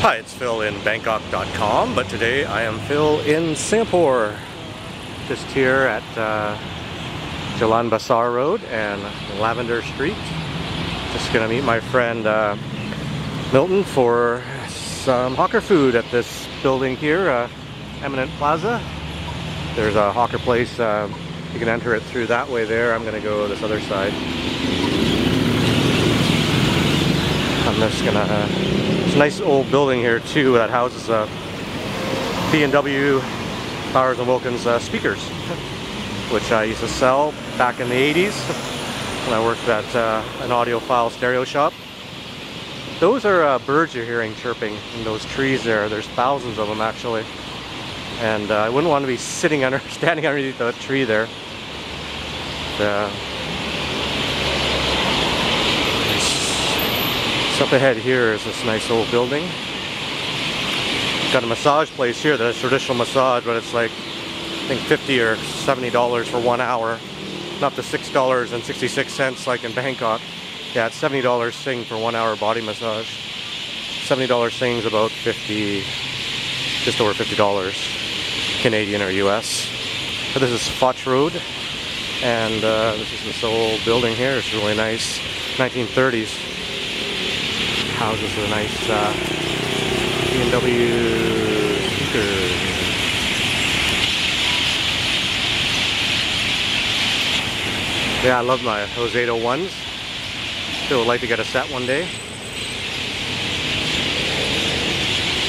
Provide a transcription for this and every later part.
Hi, it's Phil in Bangkok.com, but today I am Phil in Singapore. Just here at uh, Jalan Besar Road and Lavender Street. Just gonna meet my friend uh, Milton for some hawker food at this building here, uh, Eminent Plaza. There's a hawker place, uh, you can enter it through that way there. I'm gonna go this other side. I'm just gonna uh, a nice old building here too that houses uh, B&W Bowers and Wilkins uh, speakers, which I used to sell back in the 80s when I worked at uh, an audiophile stereo shop. Those are uh, birds you're hearing chirping in those trees there. There's thousands of them actually. And uh, I wouldn't want to be sitting under, standing underneath the tree there. Uh, up ahead here is this nice old building. Got a massage place here that's traditional massage, but it's like, I think 50 or $70 for one hour. Not the $6.66 like in Bangkok. Yeah, it's $70 Sing for one hour body massage. $70 Sing's about 50, just over $50 Canadian or US. But this is Foch Road, and uh, this is this old building here. It's really nice, 1930s houses with a nice uh, B&W speaker. Yeah, I love my Jose 1s. Still would like to get a set one day.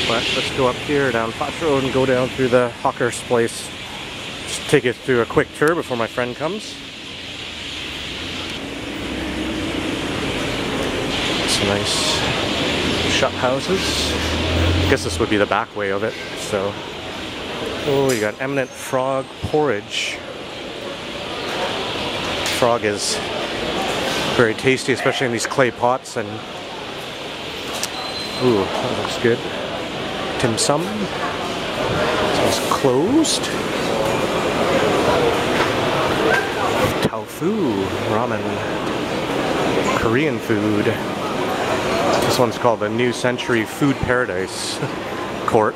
But let's go up here down Foch Road and go down through the Hawker's place. Just take it through a quick tour before my friend comes. It's nice shop houses. I guess this would be the back way of it. So, oh, you got Eminent Frog Porridge. Frog is very tasty, especially in these clay pots. And ooh, that looks good. Dim sum. Is closed. Tofu ramen. Korean food. This one's called the New Century Food Paradise Court.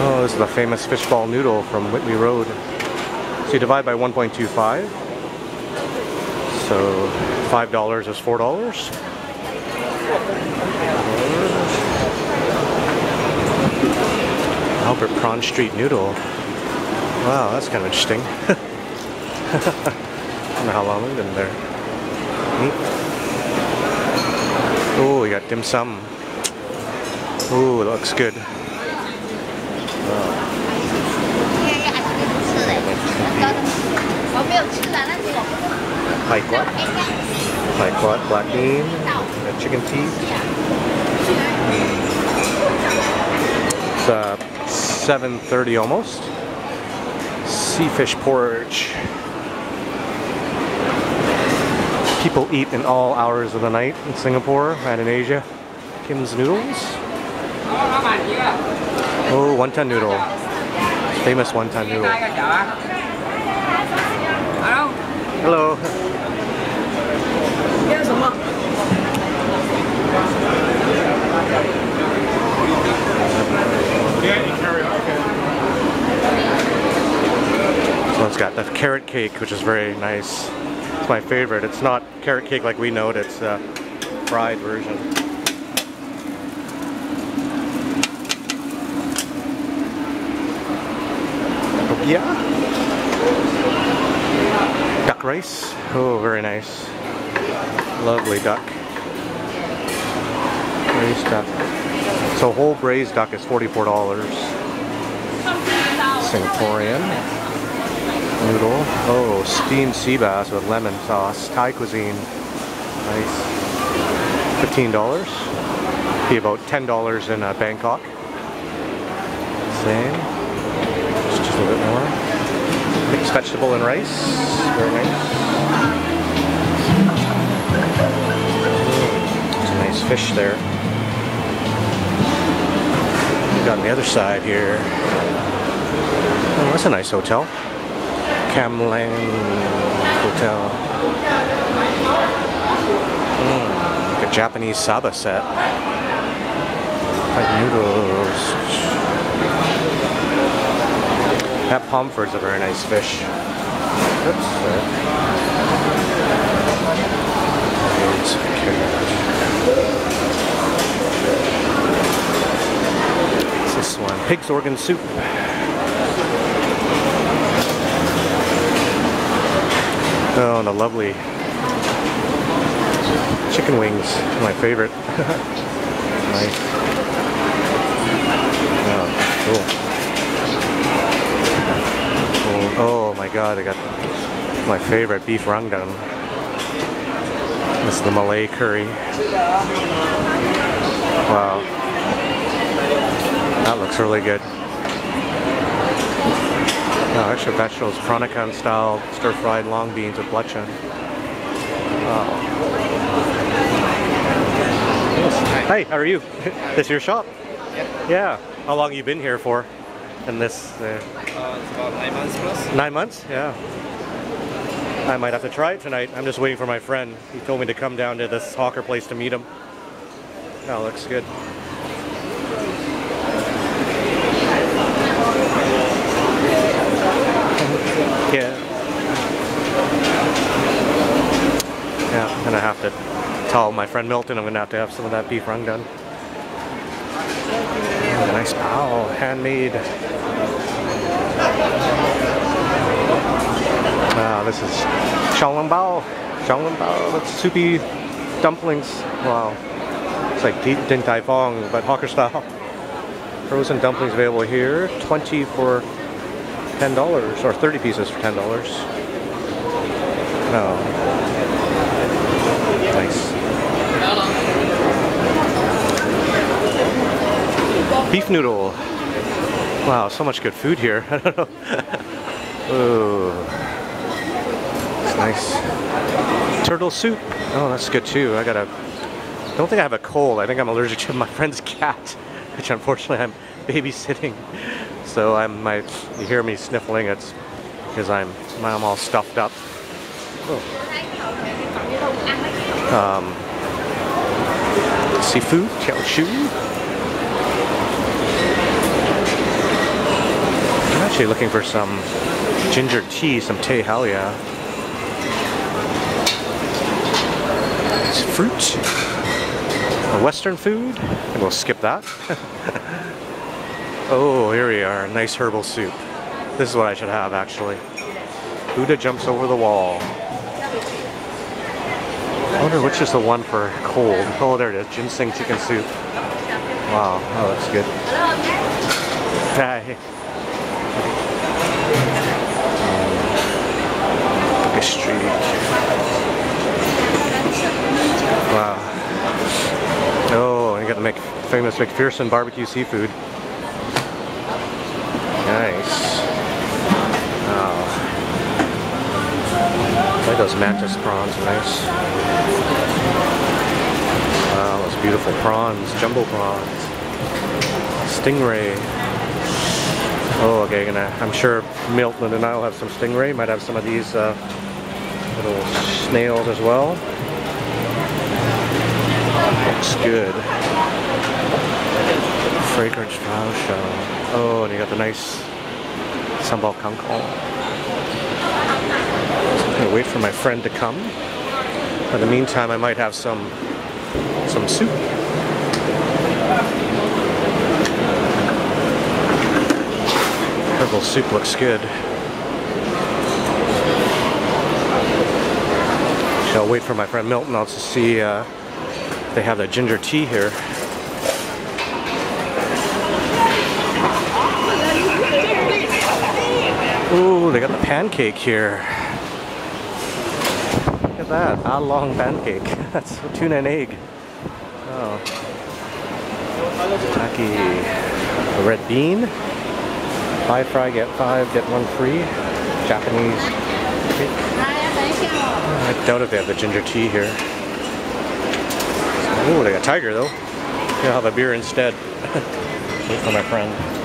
Oh, this is the famous fishball noodle from Whitley Road. So you divide by 1.25. So $5 is $4. Albert Prawn Street Noodle. Wow, that's kind of interesting. I don't know how long we've been there. Oh, we got dim sum. Oh, it looks good. Like what? Like what? Black bean, chicken teeth. It's uh, 7.30 almost. Sea fish porridge. People eat in all hours of the night in Singapore and in Asia. Kim's Noodles. Oh, wonton noodle. Famous wonton noodle. Hello. So it's got the carrot cake, which is very nice my favorite. It's not carrot cake like we know it, it's a fried version. Yeah. Duck rice. Oh, very nice. Lovely duck. Braised duck. So whole braised duck is $44. Singaporean noodle. Oh, steamed sea bass with lemon sauce. Thai cuisine. Nice. $15. Be about $10 in uh, Bangkok. Same. Just, just a little bit more. Mixed vegetable and rice. Very nice. A nice fish there. We got on the other side here. Oh, that's a nice hotel. Camland Hotel. Mm. a Japanese saba set. Like noodles. That pomfret's a very nice fish. Oops. What's this one? Pig's organ soup. Oh, and the lovely chicken wings, my favorite. nice. Oh, cool. Oh my god, I got my favorite beef rendang. This is the Malay curry. Wow. That looks really good. Oh, extra vegetables, Peranakan style stir-fried long beans with belacan. Wow. Hi, how are you? this your shop? Yeah. Yeah. How long you been here for? In this? Uh, Uh, it's about nine months plus. Nine months? Yeah. I might have to try it tonight. I'm just waiting for my friend. He told me to come down to this hawker place to meet him. That looks good. Yeah. Yeah, I'm gonna have to tell my friend Milton I'm gonna have to have some of that beef rendang. Oh, nice pow, handmade. Wow, this is xiaolongbao. Xiaolongbao, that's soupy dumplings. Wow. It's like Din Tai Fung, but hawker style. Frozen dumplings available here. 20 for $10, or 30 pieces for $10. Oh. Nice. Beef noodle. Wow, so much good food here. I don't know. Ooh. It's nice. Turtle soup. Oh, that's good too. I got a. Don't think I have a cold. I think I'm allergic to my friend's cat, which unfortunately I'm babysitting. So I might. You hear me sniffling? It's because I'm. I'm all stuffed up. Oh. Um. Seafood. Chao shu. I'm actually looking for some ginger tea, some teh halia. It's fruit. A Western food. And we'll skip that. oh, here we are. Nice herbal soup. This is what I should have actually. Buddha jumps over the wall. I wonder which is the one for cold. Oh, there it is. Ginseng chicken soup. Wow, that looks good. Booker Street. Wow. Oh, and you got the famous McPherson barbecue seafood. Nice. Wow. Like those mantis prawns, nice. Wow, those beautiful prawns, jumbo prawns. Stingray. Oh, okay, gonna, I'm sure Milton and I will have some stingray. Might have some of these uh, little snails as well. Looks good. Fragrance flower show. Oh, and you got the nice sambal kangkong. I'm gonna wait for my friend to come. In the meantime, I might have some some soup. Herbal soup looks good. Shall wait for my friend Milton out to see uh, if they have that ginger tea here. Ooh, they got the pancake here. Look at that, a long pancake. That's tuna and egg. Oh. Taki. A red bean. Five fry, get five, get one free. Japanese cake. I doubt if they have the ginger tea here. Ooh, they got tiger though. I'll have a beer instead. Wait for my friend.